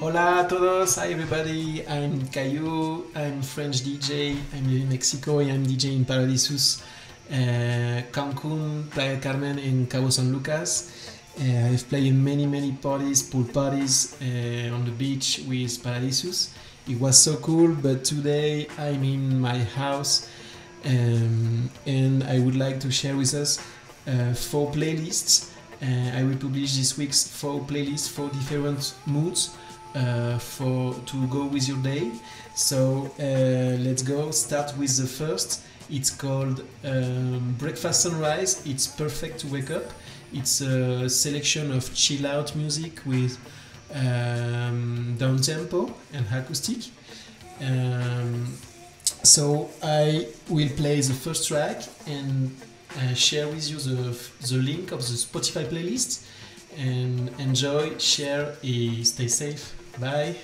Hola a todos, hi everybody, I'm K'YOU, I'm French DJ, I'm in Mexico, I'm DJ in Paradisus, uh, Cancun, Playa Carmen, and Cabo San Lucas. Uh, I've played in many, many parties, pool parties uh, on the beach with Paradisus. It was so cool, but today I'm in my house um, and I would like to share with us uh, four playlists. Uh, I will publish this week's four playlists for different moods uh, for to go with your day. So uh, let's go. Start with the first. It's called um, Breakfast Sunrise. It's perfect to wake up. It's a selection of chill out music with um, down tempo and acoustic. Um, so I will play the first track and uh, share with you the, the link of the Spotify playlist and enjoy, share, and stay safe. Bye.